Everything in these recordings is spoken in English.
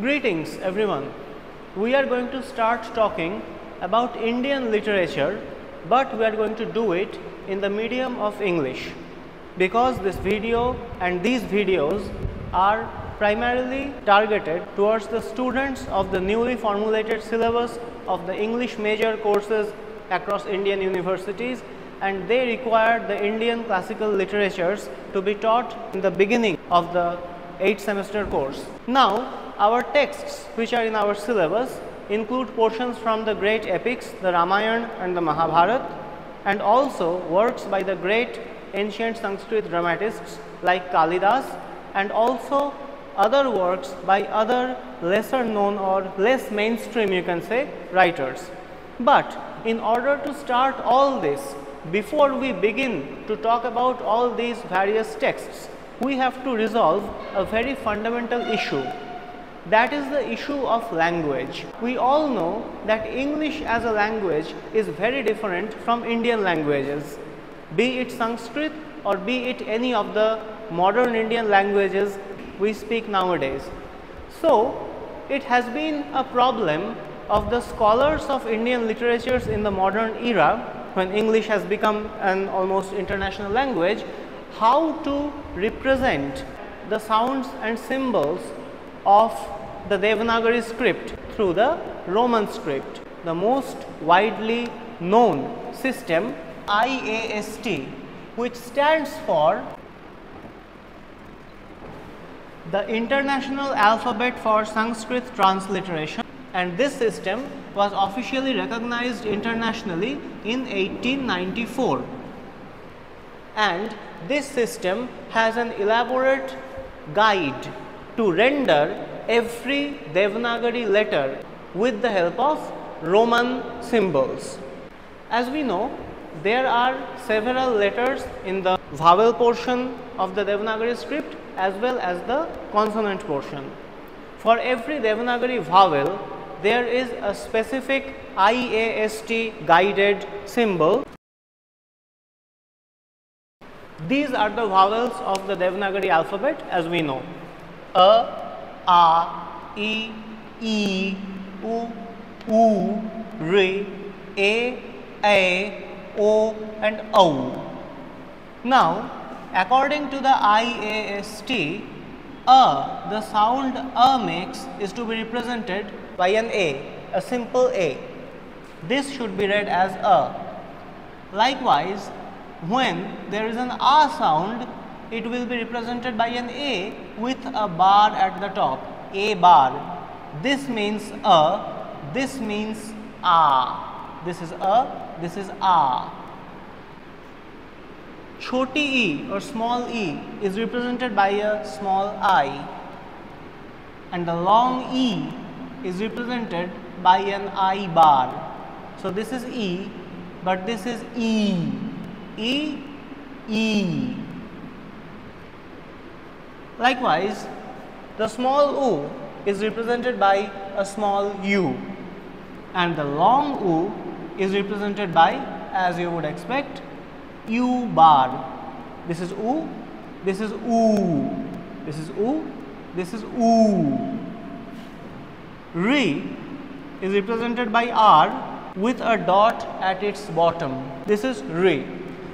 Greetings everyone. We are going to start talking about Indian literature but we are going to do it in the medium of English because this video and these videos are primarily targeted towards the students of the newly formulated syllabus of the English major courses across Indian universities and they require the Indian classical literatures to be taught in the beginning of the 8th semester course. Now our texts which are in our syllabus include portions from the great epics, the Ramayana and the Mahabharata and also works by the great ancient Sanskrit dramatists like Kalidas and also other works by other lesser known or less mainstream you can say writers. But in order to start all this, before we begin to talk about all these various texts, we have to resolve a very fundamental issue that is the issue of language. We all know that English as a language is very different from Indian languages, be it Sanskrit or be it any of the modern Indian languages we speak nowadays. So, it has been a problem of the scholars of Indian literatures in the modern era when English has become an almost international language, how to represent the sounds and symbols of the Devanagari script through the Roman script. The most widely known system IAST which stands for the International Alphabet for Sanskrit Transliteration and this system was officially recognized internationally in 1894 and this system has an elaborate guide to render every Devanagari letter with the help of Roman symbols. As we know, there are several letters in the vowel portion of the Devanagari script as well as the consonant portion. For every Devanagari vowel, there is a specific IAST guided symbol. These are the vowels of the Devanagari alphabet as we know. A, a, e, e, u, u, re, a, a, o and o. Now, according to the IAST, a, the sound a makes is to be represented by an a, a simple a. This should be read as a. Likewise, when there is an a sound, it will be represented by an A with a bar at the top, A bar. This means a, this means a. This is a, this is a. Choti e or small e is represented by a small i and the long e is represented by an i bar. So, this is e but this is e, e, e. Likewise, the small u is represented by a small u and the long u is represented by as you would expect u bar. This is u, this is u, this is u, this is u. Re is represented by r with a dot at its bottom. This is re.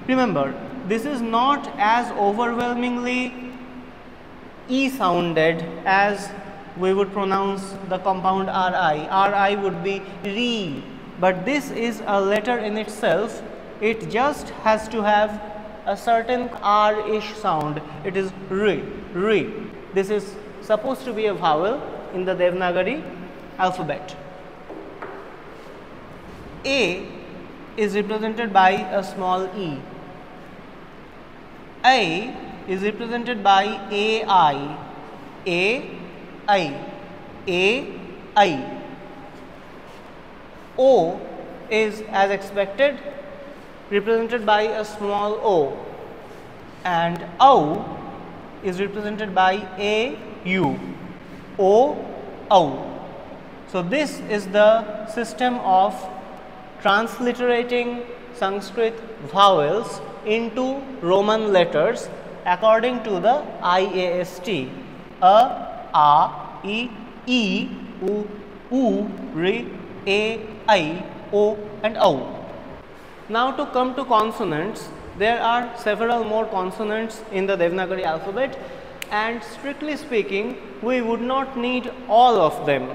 Remember, this is not as overwhelmingly E sounded as we would pronounce the compound RI. RI would be re, but this is a letter in itself. It just has to have a certain R-ish sound. It is re, re. This is supposed to be a vowel in the Devanagari alphabet. A is represented by a small e. A is represented by AI, AI, AI. O is as expected represented by a small o and O is represented by a u, o, o. So, this is the system of transliterating Sanskrit vowels into Roman letters according to the IAST a, a, e, E, U, U, R, A, I, O and O. Now to come to consonants, there are several more consonants in the Devanagari alphabet and strictly speaking, we would not need all of them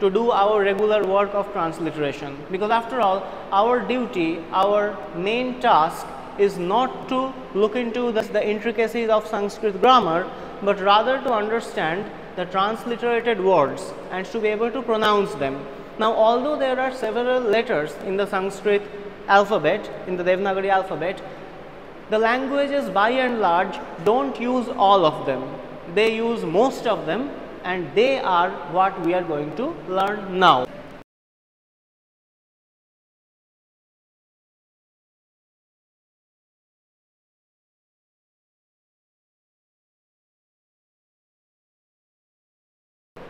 to do our regular work of transliteration because after all, our duty, our main task is not to look into the, the intricacies of Sanskrit grammar, but rather to understand the transliterated words and to be able to pronounce them. Now, although there are several letters in the Sanskrit alphabet, in the Devanagari alphabet, the languages by and large don't use all of them. They use most of them and they are what we are going to learn now.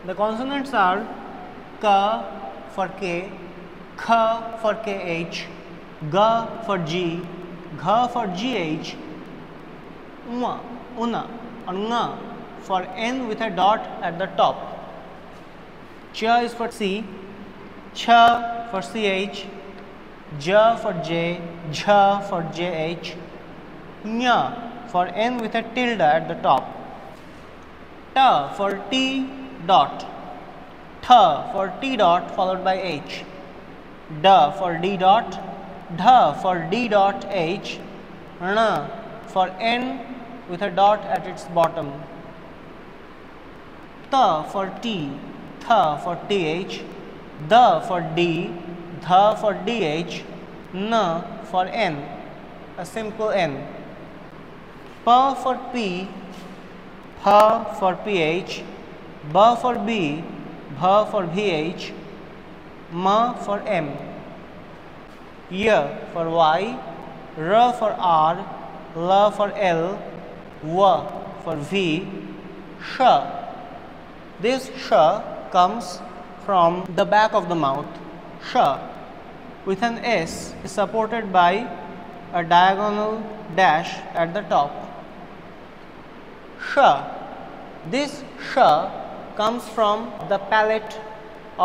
The consonants are K for K, K for KH, G for G, G for GH, Uma, Una or Nga for N with a dot at the top. Ch is for C, Ch for CH, J for J, J for JH, Nya for N with a tilde at the top. T for T dot, T for T dot followed by H, D for D dot, D for D dot H, N for N with a dot at its bottom, T for T, Th for TH, D for D, Th for DH, N for N, a simple N, P for P, P for PH, B for B, B for VH, M for M, Y for Y, R for R, L for L, W for V, Sh. This Sh comes from the back of the mouth, Sh with an S is supported by a diagonal dash at the top. Sh. This Sh comes from the palate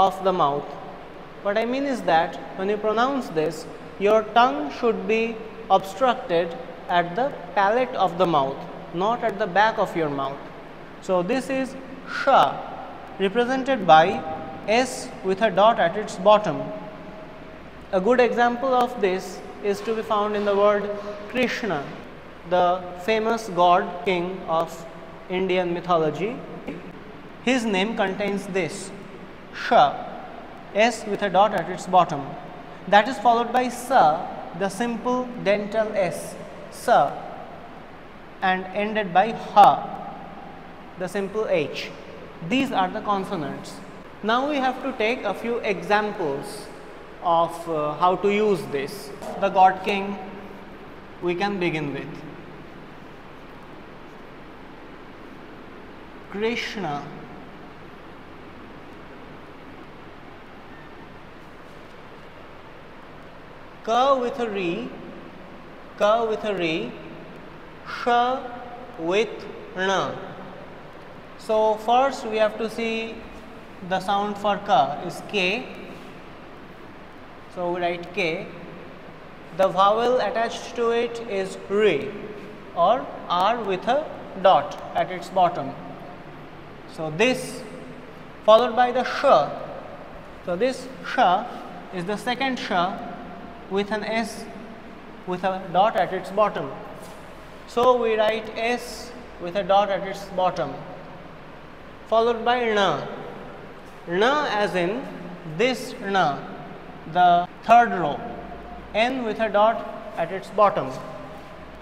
of the mouth. What I mean is that when you pronounce this, your tongue should be obstructed at the palate of the mouth, not at the back of your mouth. So, this is sh represented by s with a dot at its bottom. A good example of this is to be found in the word Krishna, the famous god king of Indian mythology his name contains this Sh, S with a dot at its bottom. That is followed by Sa, the simple dental S, Sa, and ended by Ha, the simple H. These are the consonants. Now we have to take a few examples of uh, how to use this. The God King we can begin with. Krishna K with a re, K with a re, Sh with na. So, first we have to see the sound for ka is K. So, we write K. The vowel attached to it is re or R with a dot at its bottom. So, this followed by the sh. So, this sh is the second sh with an S with a dot at its bottom. So, we write S with a dot at its bottom followed by N. N as in this N, the third row, N with a dot at its bottom.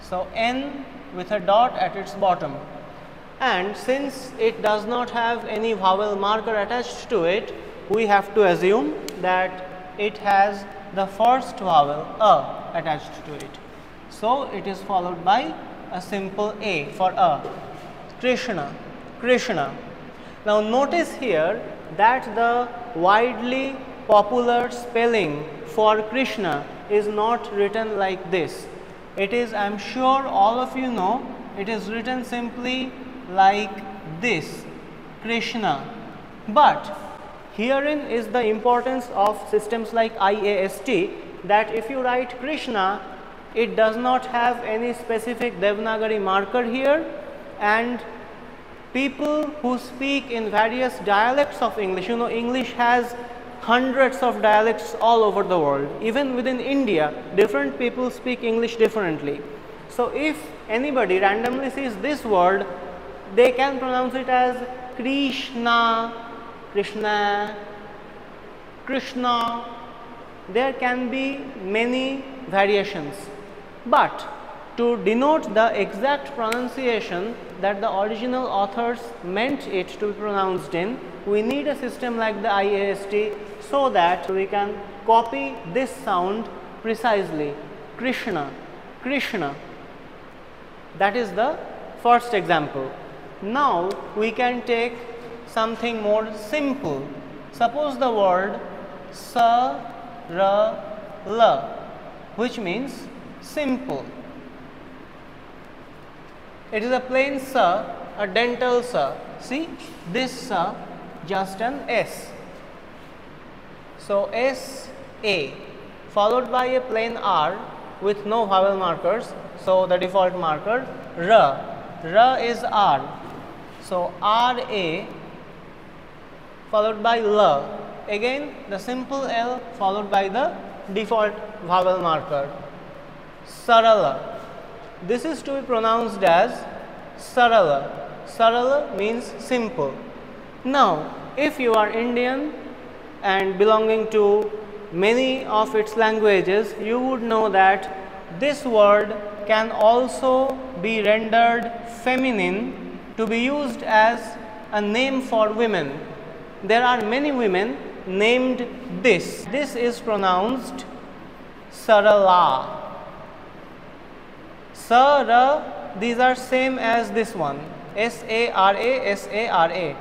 So, N with a dot at its bottom and since it does not have any vowel marker attached to it, we have to assume that it has the first vowel a attached to it. So, it is followed by a simple a for a Krishna, Krishna. Now, notice here that the widely popular spelling for Krishna is not written like this. It is I am sure all of you know it is written simply like this Krishna But herein is the importance of systems like IAST that if you write Krishna, it does not have any specific Devanagari marker here and people who speak in various dialects of English, you know English has hundreds of dialects all over the world. Even within India, different people speak English differently. So, if anybody randomly sees this word, they can pronounce it as Krishna, Krishna, Krishna. There can be many variations, but to denote the exact pronunciation that the original authors meant it to be pronounced in, we need a system like the IAST so that we can copy this sound precisely Krishna, Krishna. That is the first example. Now we can take something more simple. Suppose the word sa, ra, la, which means simple. It is a plain sa, a dental sa. See this sa just an S. So, S A followed by a plain R with no vowel markers. So, the default marker R, R is R. So, R A followed by L again the simple L followed by the default vowel marker Sarala. This is to be pronounced as Sarala. Sarala means simple. Now, if you are Indian and belonging to many of its languages, you would know that this word can also be rendered feminine to be used as a name for women. There are many women named this. This is pronounced Sarala. Sara, these are same as this one, S-A-R-A, S-A-R-A.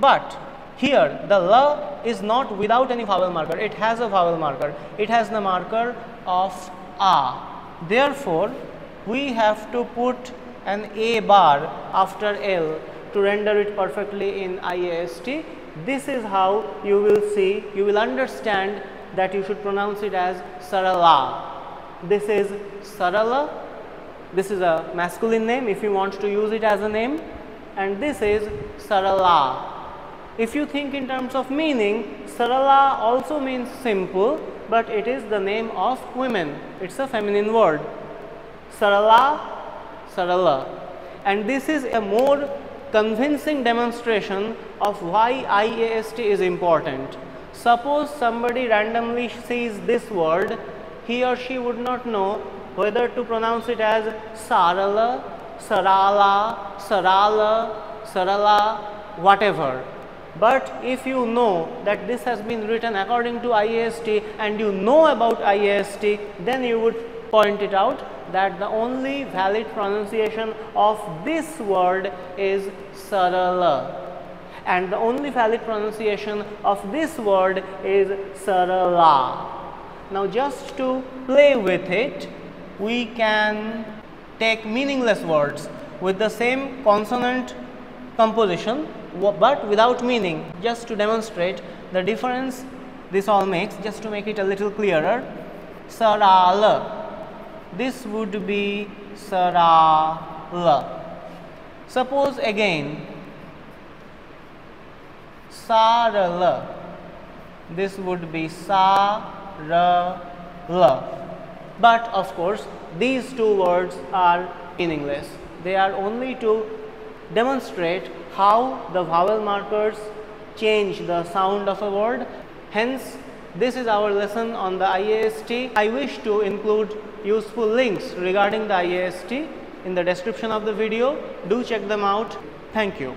But here the la is not without any vowel marker, it has a vowel marker, it has the marker of a. Therefore, we have to put an a bar after L to render it perfectly in IAST. This is how you will see, you will understand that you should pronounce it as Sarala. This is Sarala, this is a masculine name if you want to use it as a name and this is Sarala. If you think in terms of meaning, Sarala also means simple, but it is the name of women. It is a feminine word. Sarala, Sarala. And this is a more convincing demonstration of why IAST is important. Suppose somebody randomly sees this word, he or she would not know whether to pronounce it as Sarala, Sarala, Sarala, Sarala, whatever. But if you know that this has been written according to IAST and you know about IAST, then you would point it out that the only valid pronunciation of this word is Sarala. And the only valid pronunciation of this word is Sarala. Now just to play with it, we can take meaningless words with the same consonant composition but without meaning just to demonstrate the difference this all makes just to make it a little clearer. Sarala this would be sarala. Suppose again sarala. This would be sarala. But of course these two words are meaningless they are only to demonstrate how the vowel markers change the sound of a word. Hence, this is our lesson on the IAST. I wish to include useful links regarding the IAST in the description of the video. Do check them out. Thank you.